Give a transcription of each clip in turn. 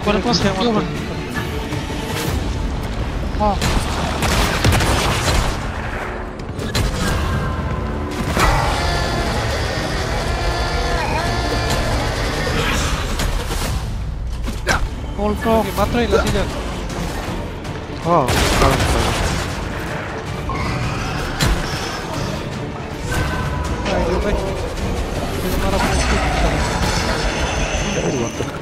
Agora consegue, ya, Ó. Voltou. Mata ele, Adilha. Ó, o cara que. Vai, vai.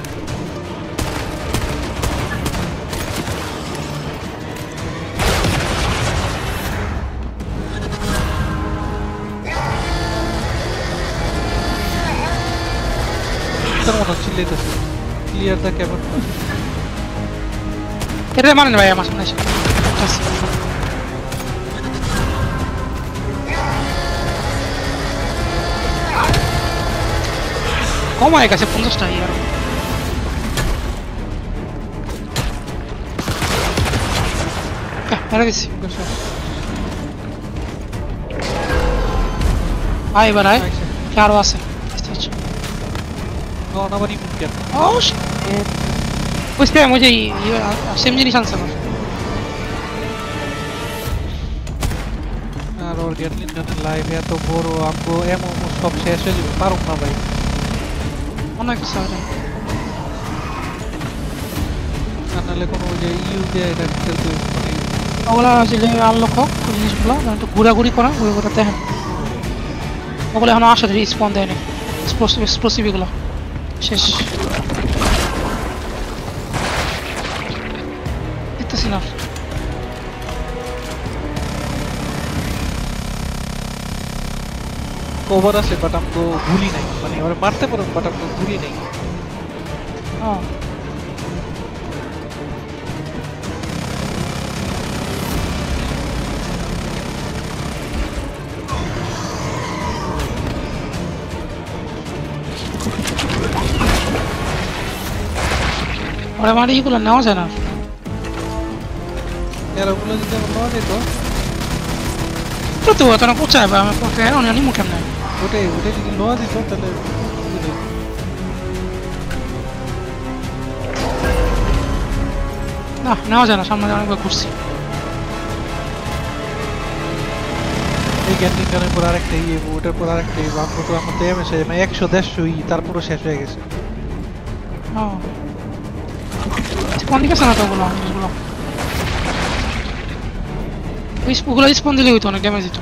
মনে হচ্ছে চিল্লাইতেছে। Clear the cabin এটা মারেন ভাই আমার সামনে এসে। আচ্ছা। কম হয়ে গেছে পঞ্চাশটা ইয়ার মেরে দিচ্ছি আয় এবার আয়। কি আরও আছে। আচ্ছা আচ্ছা No, nobody mungkin. Oh shit. সব শেষ হয়ে যাবে পারুম না ভাই অনেক আর নাহলে কোনো যে ইউ দিয়ে এটা খেলতে ওগুলো আসলে আনলক হোক জিনিসগুলো একটু ঘোরাঘুরি করা ঘুরে ঘুরে দেখেন ওগুলো এখনও আসে রিস্পন দেয়নি এক্সপ্লোসিভ এগুলো শেষ দেখতেছি না কভার আছে বাট আমগো গুলি নাই মানে ওরা মারতে পারো বাট আমগো গুলি নাই ও ওরা মানে এগুলো নেওয়া যায় না। এর ওগুলো যদি আমার নেওয়া যেত? তো তো না বা কোথায় অনেক মুখে নাই ওটাই ওটাই যদি নেওয়া যেত তাহলে না নেওয়া যায় না সামনে অনেকবার ঘুরছি। এই পর আরেকটা ইয়ে ওটার পর আরেকটা ইয়ে তো আমার মানে একশো দেড়শো ই তারপরও শেষ হয়ে গেছে। ও। কোন দিকে আছে না ওগুলো। ওই ওগুলো স্পন দিলে হইতো অনেক ড্যামেজ দিত।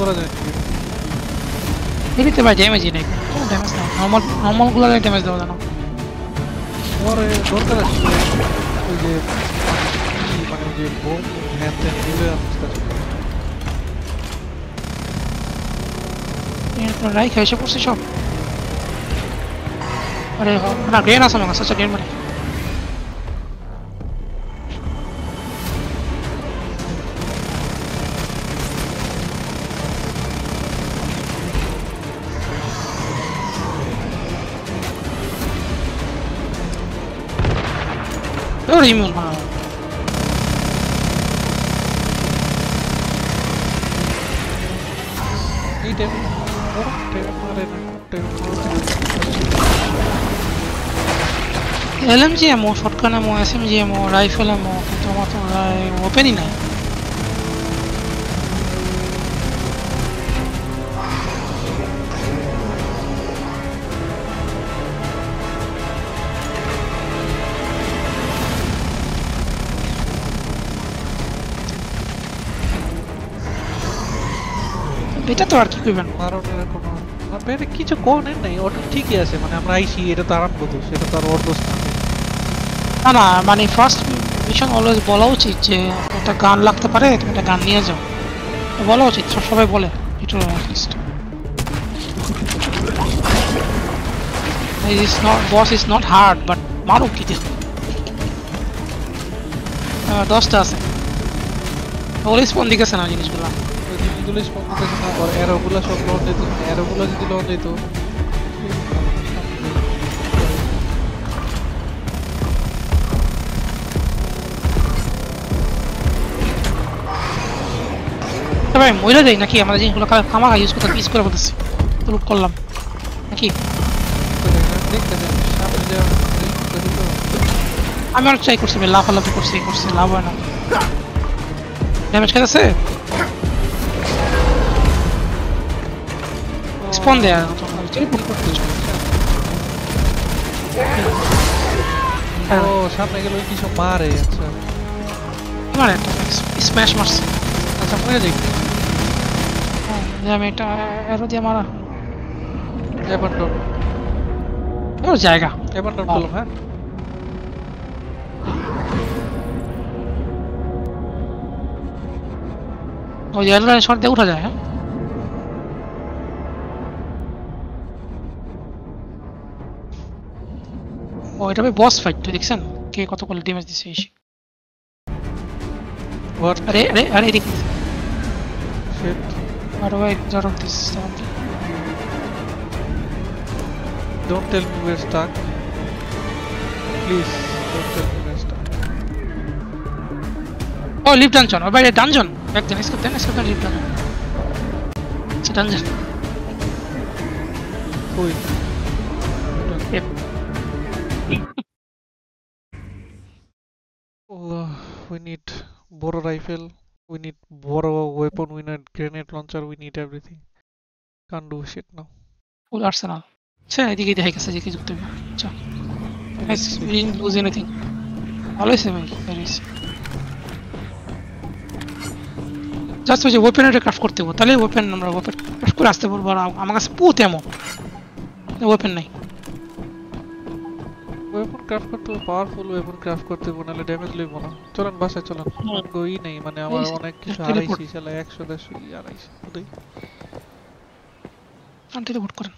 করা যায়। এদিকে ভাই ড্যামেজই নেই। কোনো ড্যামেজ নেই। নর্মাল নর্মালগুলো ড্যামেজ দেওয়া যায় না। আমার এ দরকার আছে ওই যে ই মানে ওই যে বোম হ্যান ত্যান এগুলো আমার কাছে এরপর রাইখা এসে পড়ছে সব আরে হ- না গ্রেন আছে আমার কাছে আচ্ছা গ্রেন মানে Very LMG ammo shotgun ammo SMG ammo rifle ammo কিন্তু আমার তো ওপেনই নাই। এটা তো আর কি করবেন? কোনো কিছু কোনের নাই ওটা ঠিকই আছে মানে আমরা আইসি এটা তো আরাম সেটা তো আর দোষ না না মানে ফার্স্ট মিশন অলওয়েজ বলা উচিত যে একটা গান লাগতে পারে, তুমি একটা গান নিয়ে যাও। বলা উচিত, সব সবাই বলে এটা at least is not boss is not hard but মারো কি দেখো দশটা আছে। ওগুলো স্পন দিকেছে না জিনিসগুলো? জিনিসগুলো স্পন্দ করতেছে না আর সব লোন দিত অ্যারোগুলো যদি লোন দিত ভাই মহিলা যাই নাকি? আমাদের জিনিসগুলো খামাখা ইউজ করতে ইউজ করে বলতেছি লুট করলাম। নাকি? আমি অনেক ট্রাই করছি ভাই লাফালাফি করছি করছি লাভ হয় না। ড্যামেজ খেতেছে স্পন দেয় ও সামনে গেলে কিছু মারে আচ্ছা। মানে স্ম্যাশ মারছে। আচ্ছা মনে যাই হ্যাঁ, যে আমি এটা অ্যারো দিয়ে মারা অ্যাবান্ডন ও জায়গা অ্যাবান্ডন ভালো। করলাম হ্যাঁ ওই এয়ারলাইন শর্ট দিয়ে উঠা যায় হ্যাঁ ও এটা ভাই বস ফাইট তুই দেখছেন কে কত করে ড্যামেজ দিছে এসে হোয়াট আরে আরে আরে এদিকে shit How do I get this storm? Don't tell me we're stuck. Please, don't tell me we're stuck. Oh, leave dungeon. Oh, by the dungeon. Back then, escape then, escape then, leave dungeon. It's a dungeon. Cool. Yep. oh, uh, we need borrow rifle. We need Boro weapon. We need grenade launcher. We need everything. Can't do shit now. Full arsenal আচ্ছা এদিকে দেখে গেছে যে যুক্ত হবে আচ্ছা nice we didn't lose anything ভালো হয়েছে ভাই হয়েছে জাস্ট ওই যে ওপেন এটা ক্রাফট করতে হবে তাহলে ওপেন আমরা ওপেন ক্রাফট করে আসতে পারব আর আমার কাছে পুত এমন ওপেন নাই ওয়েপন ক্রাফট করতে হবে পাওয়ারফুল ওয়েপন ক্রাফট করতে হবে নাহলে ড্যামেজ লইব না। চলেন বাসায় চলেন। গই নেই মানে আমার অনেক কিছু. হারাইছি শালা একশো দেড়শো ই হারাইছি ওটাই। টেলিপোর্ট করেন।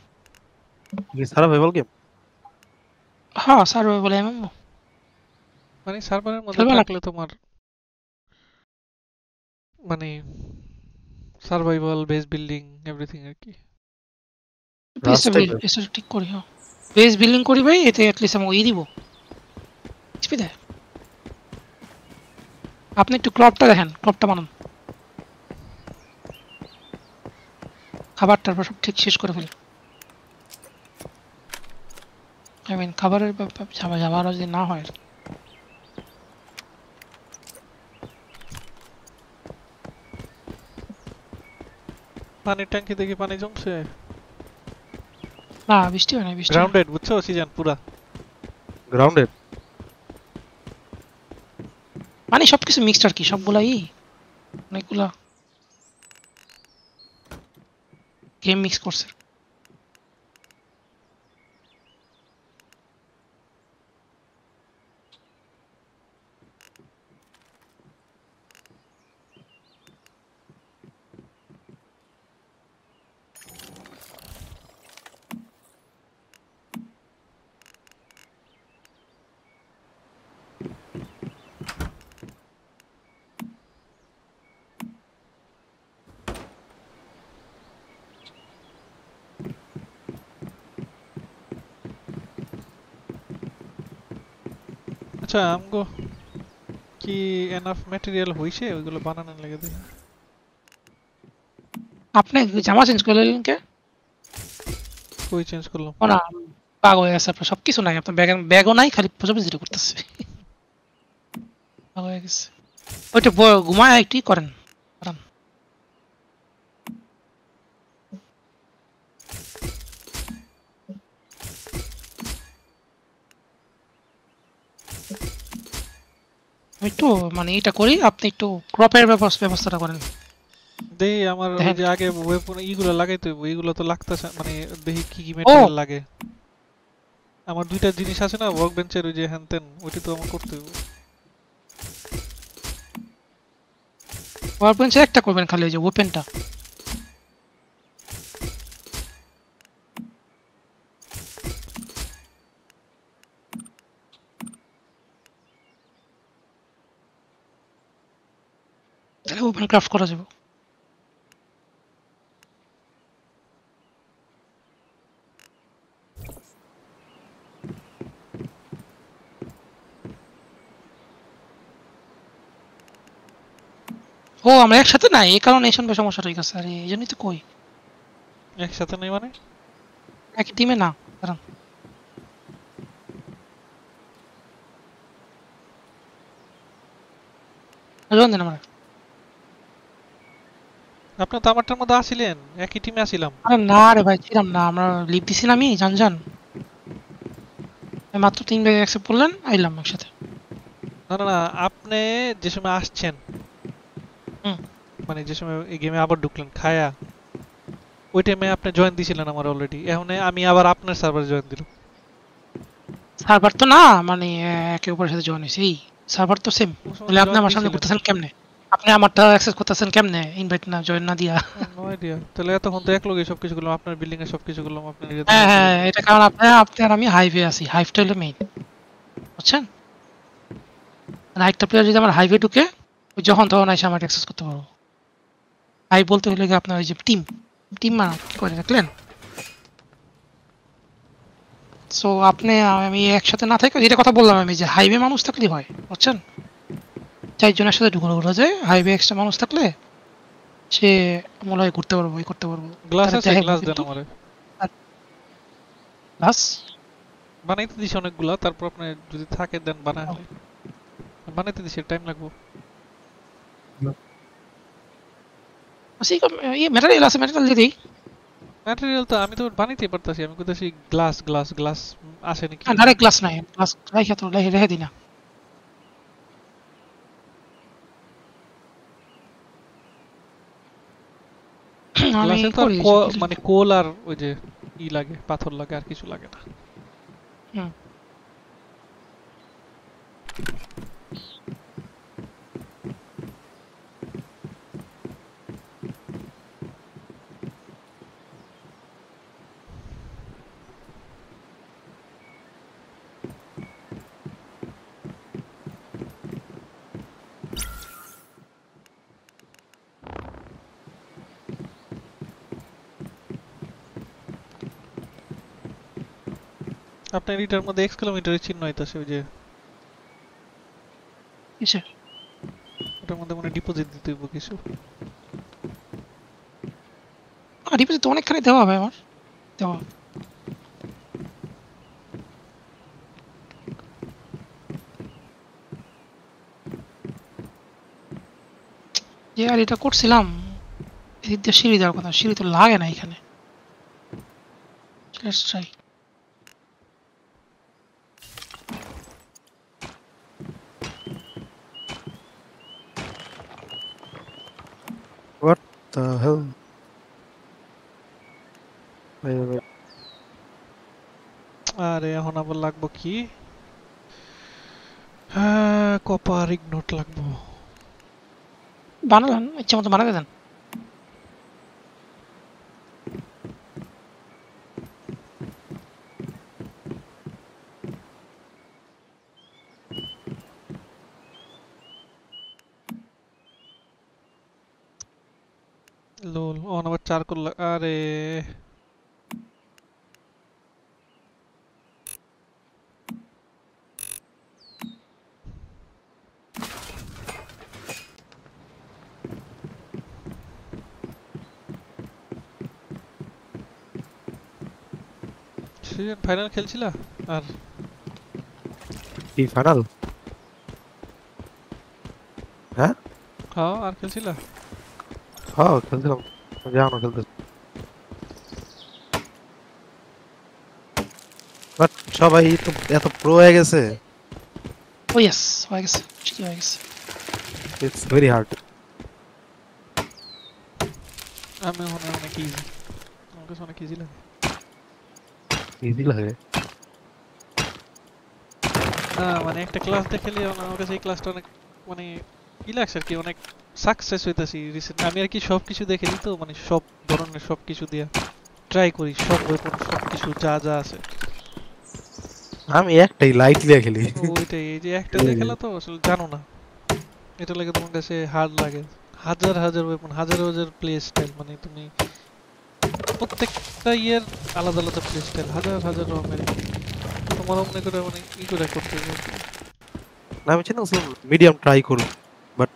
সার্ভাইভাল গেম হ্যাঁ স্যার বলে এমন মানে সার্ভারের মধ্যে থাকলে তোমার মানে সার্ভাইভাল বেস বিল্ডিং এভরিথিং আর কি। পেসটা Rust type ঠিক করি হ্যাঁ। বেস বিল্ডিং করি ভাই, এতে অ্যাটলিস্ট আমি ওই দিব। আপনি একটু ক্রপটা দেখেন ক্রপটা বানান। খাবার টারবার সব ঠিক শেষ করে ফেলি। আই মিন খাবারের ঝামারা যদি না হয় পানির ট্যাঙ্কি দেখি পানি জমছে? না বৃষ্টি হয় না বৃষ্টি। গ্রাউন্ডেড বুঝছ? সিজন পুরা। গ্রাউন্ডেড মানে সবকিছু মিক্সড আর কি সবগুলাই অনেকগুলা গেম মিক্স করছে। আচ্ছা আমগো কি এনাফ ম্যাটেরিয়াল হইছে? ওইগুলো বানানোর লাগে দেখি। আপনি জামা চেঞ্জ করে নিলেন কে? কই চেঞ্জ করলাম? ও না পাগ হয়ে গেছে আপনার সবকিছু নাই আপনার ব্যাগ ব্যাগও নাই খালি পচাপচি যেটা করতেছে। পাগ হয়ে গেছে। ওইটা ঘুমায় একটু করান। আমি একটু মানে এটা করি আপনি একটু ক্রপের ব্যবস্থাটা করেন। দেই আমার ওই যে আগে ওয়েপন ইগুলো লাগাইতে হইব এইগুলো তো লাগতেছে মানে দেখি কি কি মেটেরিয়াল লাগে। আমার দুইটা জিনিস আছে না ওয়ার্ক বেঞ্চের ওই যে হ্যানতেন ওইটা তো আমার করতে হবে ওয়ার্ক বেঞ্চে একটা করবেন খালি ওই যে ওপেনটা তাহলে ওপেন ক্রাফট করা যাবে। ও আমরা একসাথে? নাই এই কারণে এই সঙ্গে সমস্যাটা হয়ে গেছে। আরে এই জন্যই তো কই? একসাথে নেই মানে? একই টিমে না কারণ না আমরা আপনি তো আমারটার মধ্যে আসিলেন একই টিমে আসিলাম আরে না রে ভাই ছিলাম না আমরা লিভ দিছি না আমি জান জান মাত্র তিন ব্যাগ অ্যাকসেপ্ট করলেন আইলাম একসাথে। না না না আপনি যে সময় আসছেন। মানে যে সময় এই গেমে আবার ঢুকলেন খায়া ওই টাইমে আপনি জয়েন দিছিলেন আমার অলরেডি এখন আমি আবার আপনার সার্ভারে জয়েন দিলাম। সার্ভার তো না মানে একে অপরের সাথে জয়েন হয়েছে এই সার্ভার তো সেম তাহলে আপনি আমার সামনে করতেছেন কেমনে? আপনি আমারটা অ্যাক্সেস করতেছেন কেমনে? ইনভাইট না জয়েন না দিয়া। নো আইডিয়া তাহলে এতক্ষণ তো এক লগে সবকিছু করলাম আপনার বিল্ডিং এ সবকিছু করলাম আপনি নিজে হ্যাঁ হ্যাঁ এটা কারণ আপনি আপনি আর আমি হাইভে আছি। হাইভটা হলো মেইন বুঝছেন? একটা প্লেয়ার যদি আমার হাইভে ঢুকে ওই যখন তখন এসে আমার অ্যাক্সেস করতে পারব। হাই বলতে হলে কি আপনার ওই যে টিম টিম মানে কি করে রাখলেন সো আপনি আমি একসাথে না থাকি যেটা কথা বললাম আমি যে হাইভে মানুষ থাকলেই হয় বুঝছেন? চারজনের সাথে ঢুকে ঢুকে যায় হাইভে এক্সট্রা মানুষ থাকলে সে মনে হয় ঘুরতে পারব করতে পারব। গ্লাস আছে গ্লাস দেন আমারে। বাস বানাইতে দিছি অনেকগুলা তারপর আপনি যদি থাকে দেন বানায় বানাইতে দিছি টাইম লাগবে। সেই ম্যাটেরিয়াল আছে ম্যাটেরিয়াল দিয়ে দিই। ম্যাটেরিয়াল তো আমি তো বানাইতে পারতাছি আমি কইতাছি গ্লাস গ্লাস গ্লাস আসে নাকি? ডাইরেক্ট ক্লাস নাই ক্লাস রাইখা তো রেখে রেখে দিই না। আমি তো মানে কোল আর ওই যে ই লাগে পাথর লাগে আর কিছু লাগে না হুম। আপনার এটার মধ্যে এক্স কিলোমিটারের চিহ্ন হইতাছে ওই যে। কিসের? ওটার মধ্যে মানে ডিপোজিট দিতে হইব কিছু। ডিপোজিট তো অনেকখানি দেওয়া হবে আমার। দেওয়া যে আর এটা করছিলাম এদিক দিয়ে সিঁড়ি দেওয়ার কথা সিঁড়ি তো লাগে না এখানে। Let's try. The hell? Wait, wait. আরে এখন আবার লাগবো কি? হ্যাঁ কপার ইগনোট লাগবো। বানালেন? ইচ্ছা মতো বানাতে দেন। লোল অন আবার চার করল। আরে। সিজন ফাইনাল খেলছিলা? আর? কি ফাইনাল হ্যাঁ? আর খেলছিলা? হ্যাঁ খেলছিলাম। যাও না খেলতে। বাট সবাই তো এত প্রো হয়ে গেছে। ও ইয়েস হয়ে গেছে বৃষ্টি হয়ে গেছে। ইটস ভেরি হার্ড আমি মনে অনেক ইজি আমার কাছে অনেক ইজি লাগে? ইজি লাগে। না মানে একটা ক্লাস দেখেলি আমার কাছে এই ক্লাসটা অনেক মানে কি লাগছে আর কি অনেক সাকসেস হইতাছি রিসেন্ট আমি আর কি সব কিছু দেখেলি তো মানে সব ধরনের সব কিছু দিয়া ট্রাই করি সব ওয়েপন সব কিছু যা যা আছে। আমি একটাই লাইট লিয়ে খেলি। ওইটাই এই যে একটা দেখালা তো আসলে জানো না। এটা লাগে তোমার কাছে হার্ড লাগে। হাজার হাজার ওয়েপন হাজার হাজার প্লে স্টাইল মানে তুমি প্রত্যেকটা ইয়ের আলাদা আলাদা প্লে স্টাইল হাজার হাজার রকমের মনে করে মানে ই করে করতে না আমি মিডিয়াম ট্রাই বাট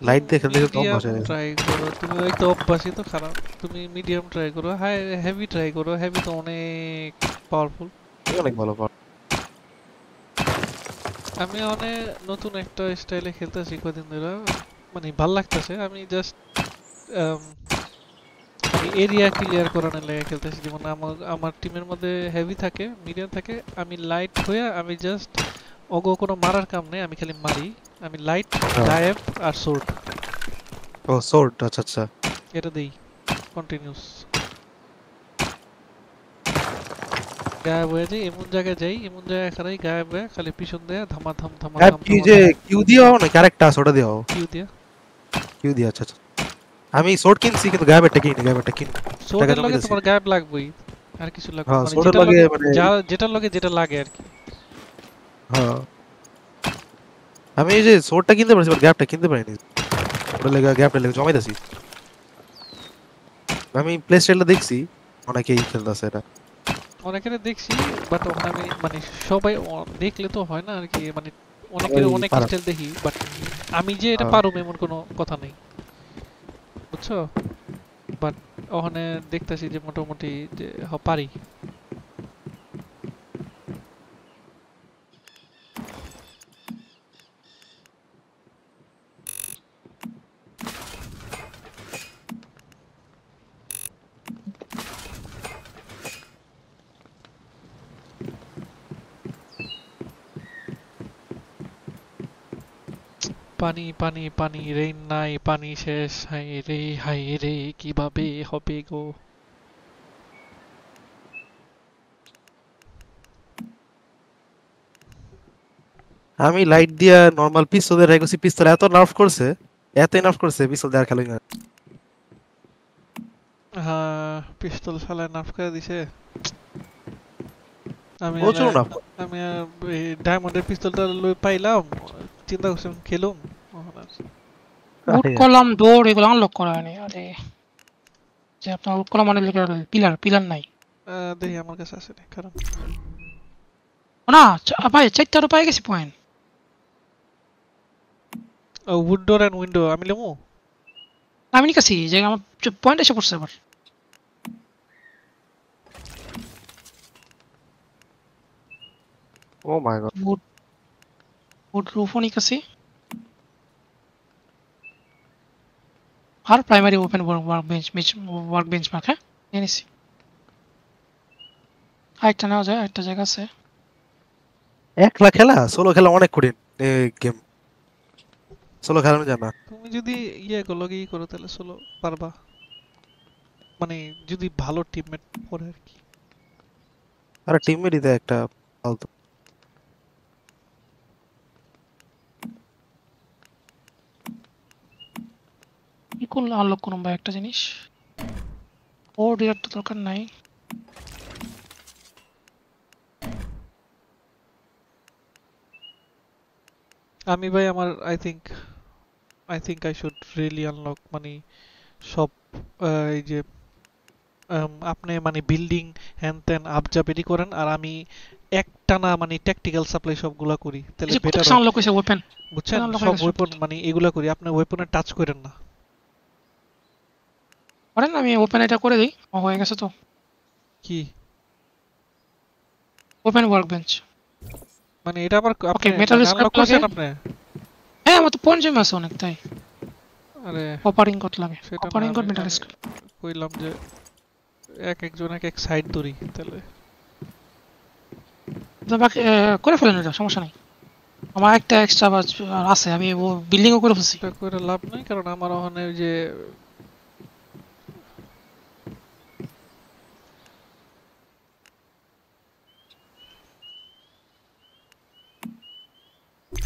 লাইট দেখে দেখে তো অভ্যাস হয়ে ট্রাই করো তুমি ওই তো অভ্যাসই তো খারাপ। তুমি মিডিয়াম ট্রাই করো হাই হেভি ট্রাই করো হেভি তো অনেক পাওয়ারফুল অনেক ভালো পার। আমি অনেক নতুন একটা স্টাইলে খেলতেছি কদিন ধরে মানে ভালো লাগতেছে। আমি জাস্ট এরিয়া ক্লিয়ার করানোর লেগে খেলতেছি। যেমন আমার আমার টিমের মধ্যে হেভি থাকে মিডিয়াম থাকে আমি লাইট হয়ে আমি জাস্ট ওগো কোনো মারার কাম নেই আমি খালি মারি। আমি লাইট হ্যাঁ। গায়েব আর সোর্ড ও সোর্ড আচ্ছা আচ্ছা। এটা দেই কন্টিনিউস গায়েব হয়ে যাই এমন জায়গায় যাই এমন জায়গায় খারাই গায়েব হয়ে খালি পিছন দেয়া ধামা ধাম ধামা অ্যাপ ধাম কি যে। কিউ দিও না ক্যারেক্টার ওটা দিও কিউ দিয়া। কিউ দিয়ে আচ্ছা আচ্ছা। আমি সোর্ড কিনছি কিন্তু গায়েবেরটা কিনি গায়েবেরটা কিনি জমা লগে তোমার গায়েব লাগবেই আর কিছু লাগবে হ্যাঁ, মানে sword লগে মানে- যা যেটার লগে যেটা লাগে আর কি। হ্যাঁ। আমি এই যে সোর্ডটা কিনতে পারছি বাট গ্যাপটা কিনতে পারিনি। ওটা লেগে লেগে জমাইতেছি। আমি প্লে স্টাইলটা দেখছি অনেকেই খেলতেছে এটা। অনেকের দেখছি বাট ওখানে আমি মানে সবাই দেখলে তো হয় না আর কি মানে অনেকের অনেক। স্টাইল দেখি বাট আমি যে এটা হ্যাঁ। পারুম এমন কোনো কথা নেই। বুঝছ? বাট ওখানে দেখতেছি যে মোটামুটি যে পারি। পানি পানি পানি রেইন নাই পানি শেষ হাই রে হাই রে কীভাবে হবে গো? আমি লাইট দিয়া নরমাল পিস্তল দিয়ে রেখেছি পিস্তল এত নার্ভ করছে এত নার্ভ করছে পিস্তল দেওয়ার খেলোই না হ্যাঁ পিস্তল ফেলায় নাফ করে দিছে। আমি প্রচুর নার্ভ আমি ডায়মন্ডের পিস্তলটা লই পাইলাম। চিন্তা করছিলাম খেলুম। উড কলাম ডোর এগুলো আনলক করা হয়নি আরে। যে আপনার উড কলাম মানে পিলার পিলার নাই। দেখি আমার কাছে আছে না কারণ। ও না ভাই চারটারও পাই গেছি point wood door and window আমি লেমু আমি নিকাছি যে আমার পয়েন্ট এসে পড়ছে আবার। ও মাই গড রুফও নিকাছি আর primary open work bench work bench mark হ্যাঁ? নিয়ে নিছি আরেকটা নেওয়া যায় একটা জায়গা আছে। একলা খেলা? সোলো খেলা অনেক কঠিন এই গেম সোলো খেলানো যায় না। তুমি যদি ইয়ে করো কি করো তাহলে সোলো পারবা। মানে যদি ভালো টিমমেট পড়ে আর কি। আর টিমমেটই দেয় একটা ফালতু। কি করলে আনলক করুন ভাই একটা জিনিস? ও তো দরকার নাই। আমি ভাই আমার I think I think I should really unlock মানে সব এই যে আপনি মানে বিল্ডিং হ্যান ত্যান আপজাবেরি করেন আর আমি একটানা মানে ট্যাকটিক্যাল সাপ্লাই সবগুলা করি তাহলে বেটার বুঝছেন? সব ওয়েপন মানে এগুলা করি আপনি ওয়েপনে টাচ করেন না। করেন আমি ওপেন এটা করে দিই। ও, হয়ে গেছে তো। কি? ওপেন ওয়ার্ক বেঞ্চ মানে এটা আবার আপনি মানে scrap unlock করছেন আপনি? হ্যাঁ আমার তো জমে আছে অনেক তাই। আরে কপারিং কোড লাগে। কপারিং কোড মেটাল স্ক্র্যাপ কইলাম যে এক একজন এক এক সাইড ধরি তাহলে। বাকি করে ফেলেন এটা সমস্যা নাই। আমার একটা এক্সট্রা আছে আমি ও বিল্ডিংও করে ফেলছি। করে লাভ নাই কারণ আমার ওখানে যে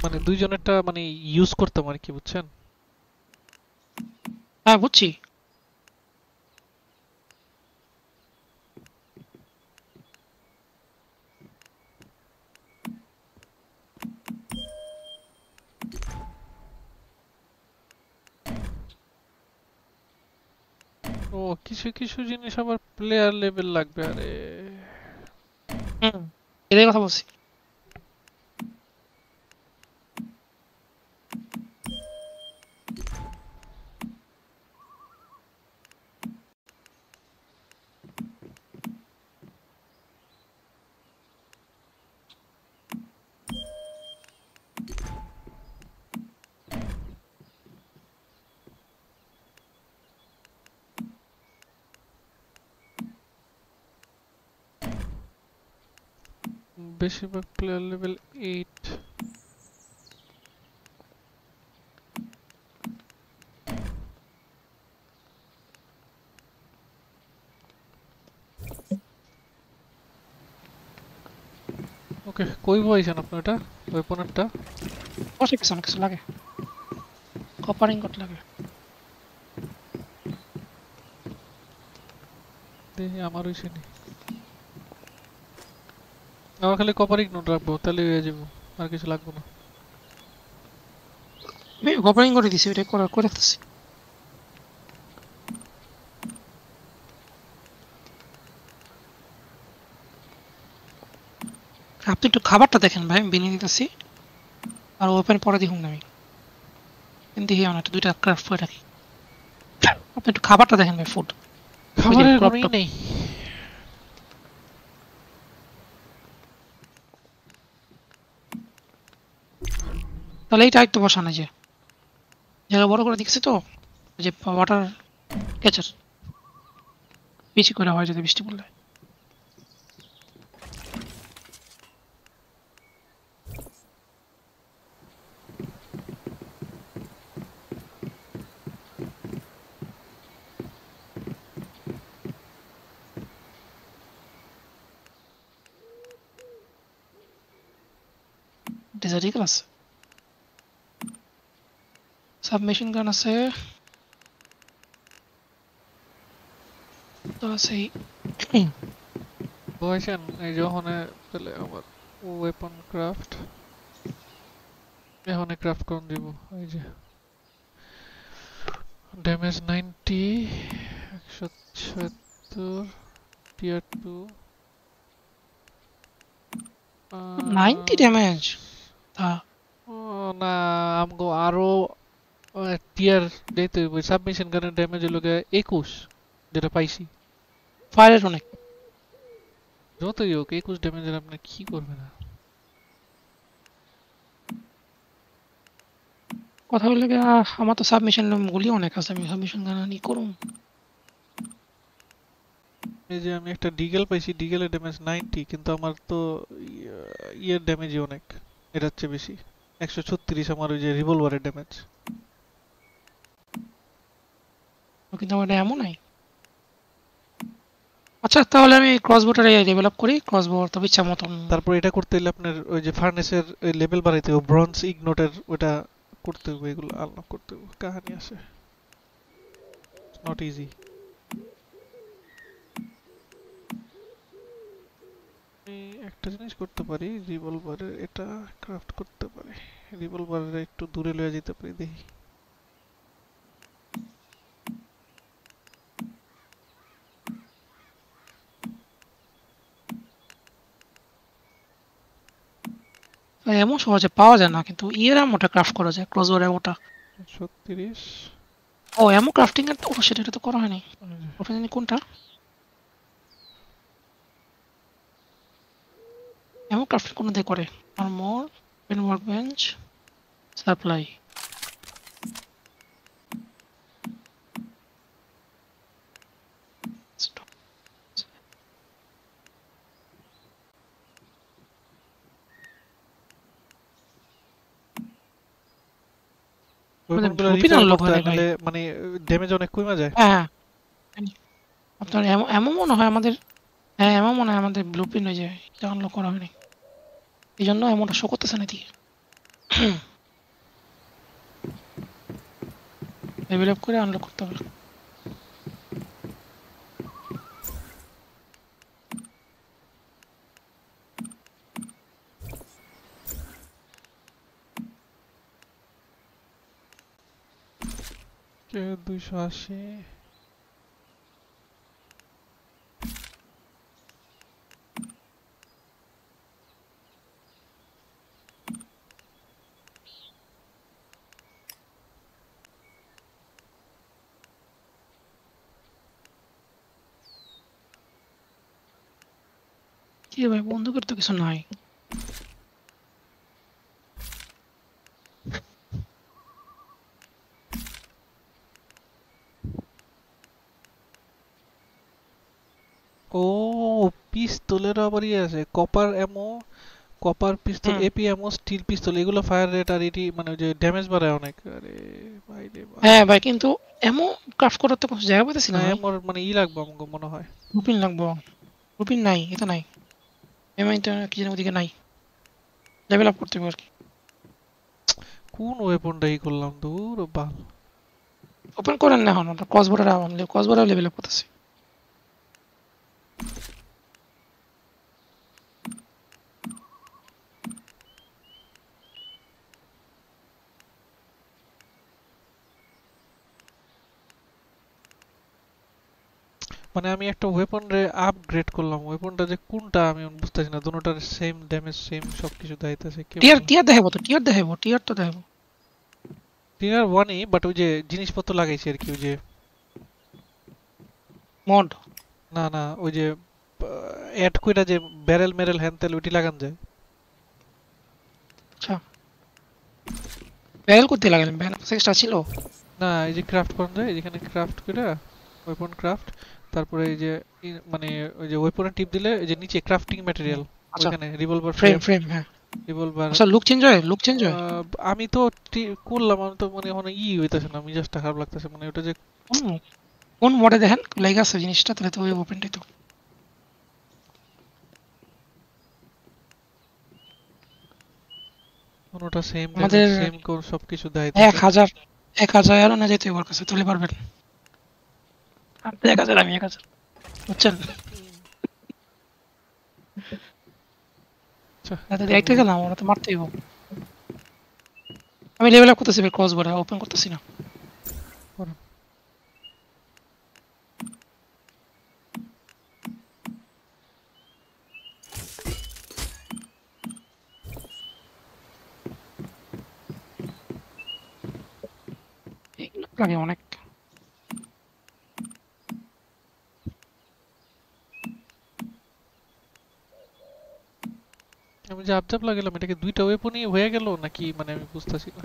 মানে দুইজনেরটা মানে ইউজ করতাম আর কি বুঝছেন? হ্যাঁ বুঝছি। ও কিছু কিছু জিনিস আবার প্লেয়ার লেভেল লাগবে আরে। হুম এটাই কথা বলছি। বেশিরভাগ প্লেয়ার লেভেল এইট ওকে কই বইছেন আপনি এটা? ওয়েপনেরটা বসে কিছু অনেক কিছু লাগে। কপারিং কট লাগে। দেখি আমার হইছে নি আমার খালি কপার ইগনোর রাখব তাহলে হয়ে যাব আর কিছু লাগবে না। কপারিং করে দিছি ওটা করে করে দিচ্ছি আপনি একটু খাবারটা দেখেন ভাই আমি বিনিয়ে দিতেছি। আর ওপেন পরে দেখুন না আমি। দেখি আমার একটা দুইটা ক্রাফট করে রাখি। আপনি একটু খাবারটা দেখেন ভাই ফুড খাবারের crop নেই। তাহলে এইটা একটু বসানো যে জায়গা বড় করে দেখছি তো? যে ওয়াটার ক্যাচার বেশি করে হয় যদি বৃষ্টি পড়লে। আছে। সাবমেশিন গান আছে। তো আছে বয়সেন এই যখন তাহলে আমার ওয়েপন ক্রাফট এখন ক্রাফট কোন দিব এই যে। ড্যামেজ নাইনটি একশো ছিয়াত্তর টিয়ার টু নাইনটি ড্যামেজ তা না আমগো আরও টিয়ার দিতে সাবমিশন গানের ড্যামেজ হলো গিয়ে একুশ, যেটা পাইছি। ফায়ারের অনেক। যতই হোক, একুশ ড্যামেজের আপনি কি করবেন আর? কথা বলে আমার তো সাবমিশন গুলি অনেক আছে, আমি সাবমিশন গান আনি করুম এই যে আমি একটা ডিগেল পাইছি ডিগেলের ড্যামেজ নাইনটি কিন্তু আমার তো ইয়ের ড্যামেজই অনেক। এটার চেয়ে বেশি। একশো ছত্রিশ আমার ওই যে রিভলভারের ড্যামেজ কিন্তু আমার এটা এমন নাই। আচ্ছা তাহলে আমি ডেভেলপ করি তবে ইচ্ছা মতন। তারপর এটা করতে আপনার ওই যে ফার্নেসের লেভেল বাড়াইতে হবে ব্রঞ্জ ইগনোটের ওটা করতে হবে, এগুলো আনলক করতে হবে আছে? নট ইজি একটা জিনিস করতে পারি রিভলভারের এটা ক্রাফট করতে পারি। রিভলভারের একটু দূরে লয়ে যেতে পারি, দেখি। এমন সহজে পাওয়া যায় না কিন্তু ইয়ের এমনটা ক্রাফট করা যায় বোর এমনটা ছত্রিশ ও এমন ক্রাফটিং এর তো সেটা এটা তো করা হয়নি। ওটা জানি কোনটা? এমন ক্রাফটিং কোন দিয়ে করে? Armour pen work bench supply repair unlock হয় হয় মানে ড্যামেজ অনেক কমে যায়? হ্যাঁ আপনার এমন মনে হয় আমাদের হ্যাঁ এমন মনে হয় আমাদের ব্লু প্রিন্ট হয়ে যায় এটা আনলক করা হয়নি। এই জন্য এমনটা শো করতেছে না দিয়ে ডেভেলপ করে আনলক করতে হবে। দুইশো আশি। কি ভাই বন্দুকের তো কিছু নাই। ও পিস্তলের আবার ইয়ে আছে। Copper ammo copper pistol. AP ammo steel pistol এগুলো ফায়ার রেট আর এটি মানে যে ড্যামেজ বাড়ায় অনেক। আরে ভাই রে হ্যাঁ ভাই কিন্তু এমন ক্রাফট করার তো কোনো জায়গা পাইতেছি না। এমোর মানে ই লাগবে আমাকে মনে হয়। রুপিন লাগবো। রুপিন নাই এটা নাই। এমআই তো কি যেন ওদিকে নাই। লেভেল আপ করতে হবে আর কি। কোন ওয়েপনটা ই করলাম? দূর বাল। ওপেন করেন না এখন ওটা কসবোর্ডের আনলে কসবোর্ডের লেভেল আপ করতেছি। মানে আমি একটা ওয়েপন রে আপগ্রেড করলাম। ওয়েপনটা যে কোনটা আমি বুঝতেছি না দুটোটার সেম ড্যামেজ সেম সবকিছু দাইতেছে টিয়ার টিয়ার দেখাবো তো টিয়ার দেখাবো টিয়ার তো দেখাবো। টিনার ওয়ানই বাট ওই যে জিনিসপত্র লাগাইছে আর কি ওই যে মড না না ওই যে অ্যাড কইরা যে ব্যারেল মেরেল হ্যান তেল ওইটি লাগান যায়। আচ্ছা। ব্যারেল করতে লাগালেন? ব্যারেল এক্সট্রা ছিল? না এই যে ক্রাফট করা যায় যেখানে ক্রাফট কইরা ওয়েপন ক্রাফট তারপরে এই যে মানে ওই যে ওয়েপনে টিপ দিলে এই যে নিচে ক্রাফটিং ম্যাটেরিয়াল ওইখানে রিভলভার ফ্রেম ফ্রেম হ্যাঁ। রিভলভার আচ্ছা লুক চেঞ্জ হয়? লুক চেঞ্জ হয়? আমি তো করলাম আমি তো মানে এখন ই হইতাছে না মিজাজটা খারাপ লাগতেছে মানে ওটা যে কোন মডে দেখেন? লেগে আছে জিনিসটা তাহলে তো ওই ওপেনটাই তো। কোনোটা সেম আমাদের- সেম কোন সবকিছু দেয় এক হাজার এক হাজার আরও না যেতে ওর কাছে তুলে পারবেন। আপনি এক হাজার আমি এক হাজার। বুঝছেন? আচ্ছা, না তো দেখতে গেলাম ওরা তো মারতেই হবে। আমি লেভেল আপ করতেছি ক্রস বোর্ডে ওপেন করতেছি না করুন। এগুলো লাগে অনেক আমি যে আবজাব লাগালাম এটাকে দুইটা ওয়েপনই হয়ে গেল নাকি মানে আমি বুঝতেছি না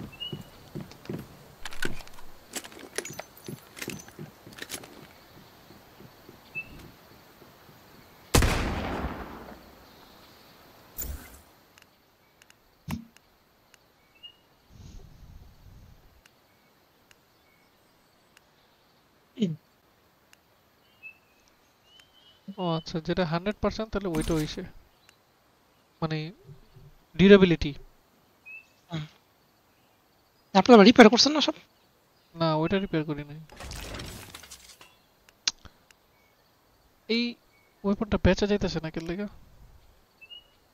ও আচ্ছা যেটা হান্ড্রেড পার্সেন্ট তাহলে ওইটা হইছে। মানে ডিউরেবিলিটি আপনারা রিপেয়ার করছেন না সব? না ওইটা রিপেয়ার করি নাই। এই ওয়েপনটা বেচা যাইতেছে না কেন লেগা?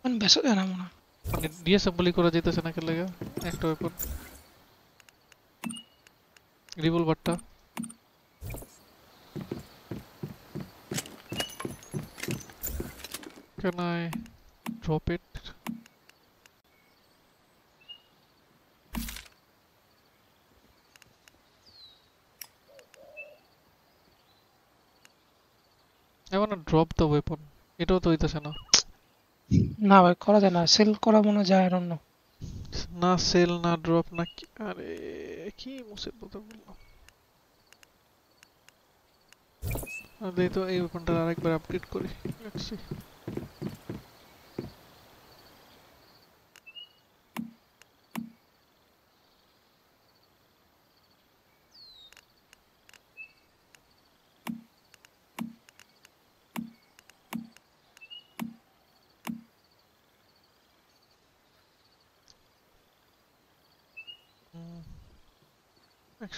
মানে বেসা যায় না মনে মানে ডিএসএম্বলি করা যাইতেছে না কেন লেগা একটা ওয়েপন রিভলভারটা Can I drop it? I wanna drop the weapon. এটাও তো হইতেছে না না ভাই করা যায় না সেল করা মনে যায় আর অন্য না সেল না ড্রপ না কি আরে কি মুসিবত বললাম আর দেই তো এই ওয়েপনটা আরেকবার আপডেট করি Let's see.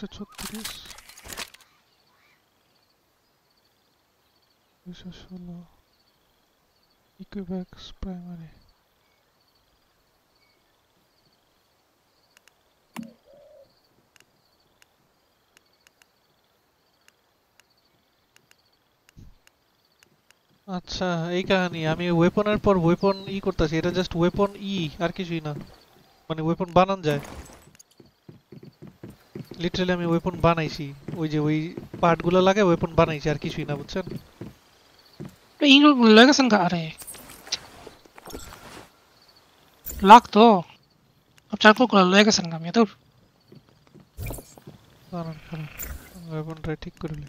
একশো ছত্রিশ। দুশো ষোলো ইকুইব্যাক্স প্রাইমারি। আচ্ছা এই কাহিনী, আমি ওয়েপনের পর ওয়েপন ই করতেছি, এটা জাস্ট ওয়েপন ই আর কিছুই না। মানে ওয়েপন বানান যায়। লিটারালি আমি ওয়েপন বানাইছি। ওই যে ওই পার্টগুলো লাগে ওয়েপন বানাইছি আর কিছুই না বুঝছেন? ইংল লয়ে গেছেন গা আরে। লাখ তো চারকোল করে লয়ে গেছেন গা আমি তো দাঁড়ান। দাঁড়ান ওয়েপনটা ঠিক করে নি।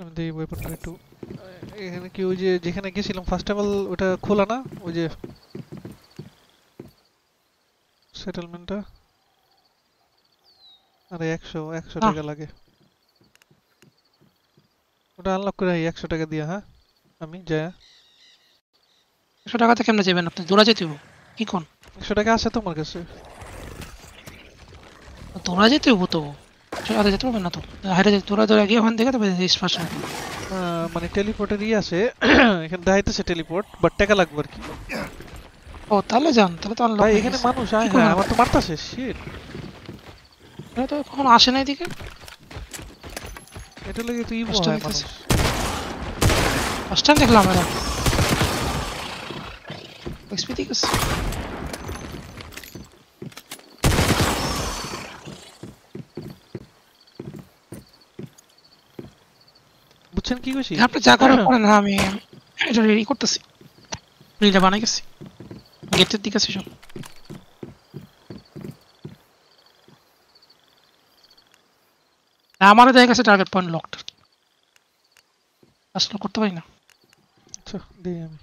আমি দেখি ওয়েপনটা একটু এখানে কি ওই যে যেখানে গেছিলাম ফার্স্ট অফ অল ওটা খোলা না? ওই যে সেটেলমেন্টটা আরে একশো একশো টাকা লাগে। ওটা আনলক করে একশো টাকা দিয়ে হ্যাঁ? আমি যাই একশো টাকাতে কেমনে যাবেন আপনি? দৌড়া যেতে কি কোন? একশো টাকা আছে তোমার কাছে। দৌড়া যেতে হইব তো। টাকাতে যেতে পারবেন না তো? যেতে দৌড়া দৌড়া গিয়ে ওখান থেকে তবে স্পার্শন আহ, মানে টেলিপোর্টের ই আছে। এখানে দেখাইতেছে টেলিপোর্ট বাট টাকা লাগবে আর কি। ও তাহলে যান তাহলে তো আনলক এখানে মানুষ আয় হ্যাঁ আমার তো মারতাছে শিট তো কখনো আসে না এদিকে? এটা লেগে তো ইভো কষ্ট হইতাছে। মানুষ। ফার্স্ট টাইম দেখলাম এরকম এক্সপি ঠিক আছে বুঝছেন কি কইছি আপনি যা করেন করেন হ্যাঁ আমি এটা রেডি করতেছি। রিলটা বানাই গেছি। গেটের দিকে আছে সব। আমারও দেখা গেছে টার্গেট পয়েন্ট লকড আসলে করতে পারি না। আচ্ছা দিই আমি।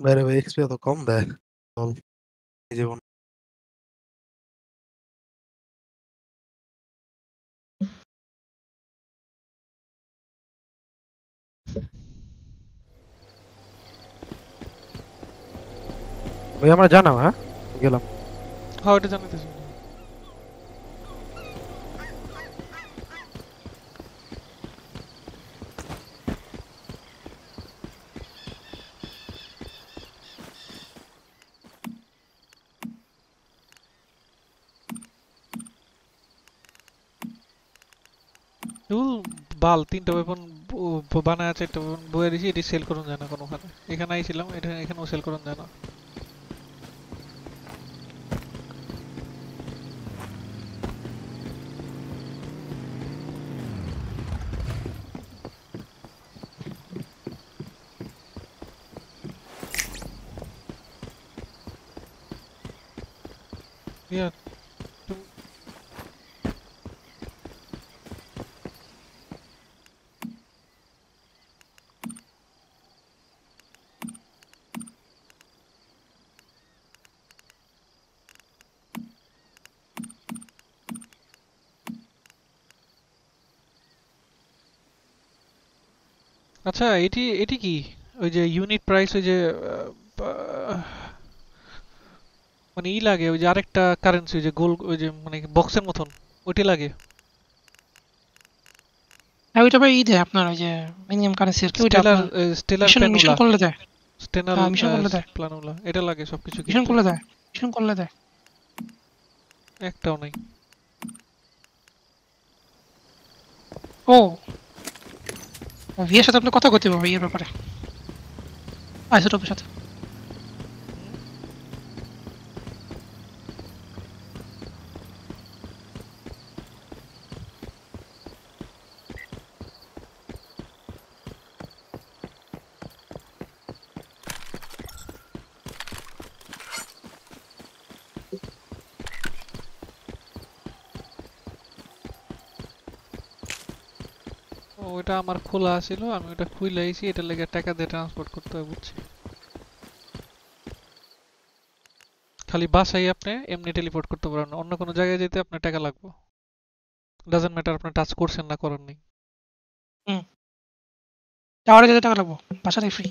বাইরে ভাই এক্সপি তো কম দেয় বল, এই জীবন ভাই আমরা জানাও হ্যাঁ? গেলাম। হ্যাঁ ওটা জানাইতেছি। বাল তিনটা ওয়েপন বানায় আছে, একটা বয়ে দিছি, এটি সেল করুন যায় না কোনোখানে। এখানে আইছিলাম এটা এখানেও সেল করুন যায় আচ্ছা এটি এটি কি? ওই যে ইউনিট প্রাইস ওই যে মানে ই লাগে ওই যে আরেকটা কারেন্সি ওই যে গোল ওই যে মানে বক্সের মতন ওটি লাগে। হ্যাঁ ওইটা ভাই ই দেয় আপনার ওই যে মিনিমাম কারেন্সি আর কি ওইটা স্টেলার মিশন মিশন করলে দেয়। স্টেলার হ্যাঁ, mission করলে দেয়। প্ল্যানুলা এটা লাগে সবকিছু মিশন করলে দেয় মিশন করলে দেয়। একটাও নাই। ও ভিয়ের সাথে আপনি কথা করতে পারব ইয়ের ব্যাপারে। আইসোটপের সাথে ও ওটা আমার খোলা ছিল, আমি ওটা খুলে আইছি এটা লেগে টাকা দিয়ে ট্রান্সপোর্ট করতে হবে, বুঝছি? খালি বাসাই আপনি এমনি টেলিপোর্ট করতে পারেন। অন্য কোনো জায়গায় যেতে আপনার টাকা লাগবে। ডাজন্ট ম্যাটার আপনি টাচ করছেন না করেননি টাওয়ারে যেতে টাকা লাগবো বাসাতে ফ্রি